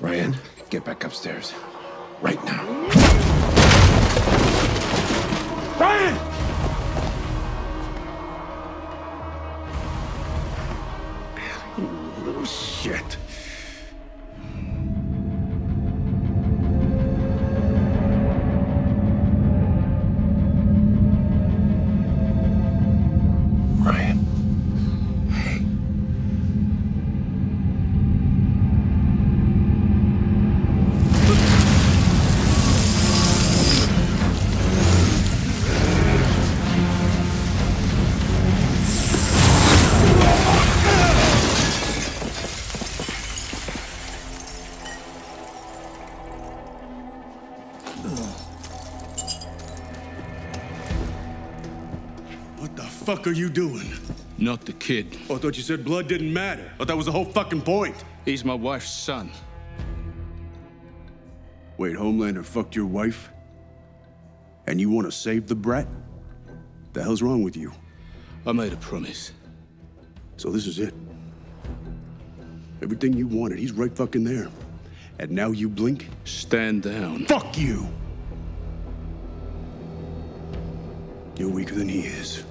Ryan, get back upstairs. Right now. Ryan! Little shit. Fuck are you doing? Not the kid. Oh, I thought you said blood didn't matter. I thought that was the whole fucking point. He's my wife's son. Wait, Homelander fucked your wife? And you want to save the brat? The hell's wrong with you? I made a promise. So this is it. Everything you wanted, he's right fucking there. And now you blink? Stand down. Fuck you! You're weaker than he is.